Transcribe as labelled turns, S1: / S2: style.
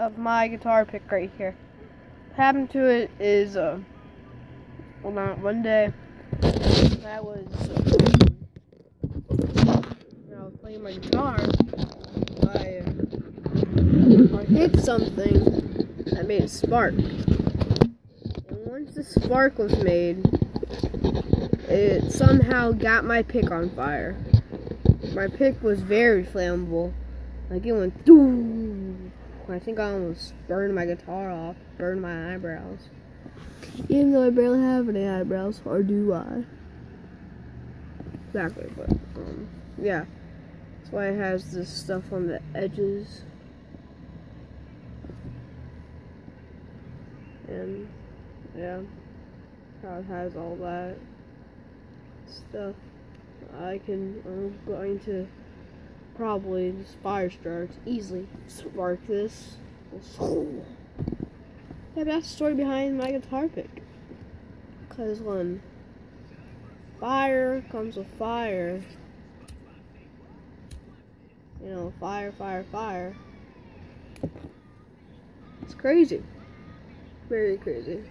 S1: of my guitar pick right here. What happened to it is, uh, hold on, one day, That was, uh, when I was playing my guitar, I, I hit something that made a spark. And once the spark was made, it somehow got my pick on fire. My pick was very flammable. Like it went doom. I think I almost burned my guitar off, burned my eyebrows. Even though I barely have any eyebrows, or do I? Exactly, but um, yeah. That's why it has this stuff on the edges. And yeah, how it has all that stuff. I can, I'm going to probably just fire start easily spark this. Yeah, that's the story behind my guitar pick. Because when fire comes with fire, you know, fire, fire, fire. It's crazy. Very crazy.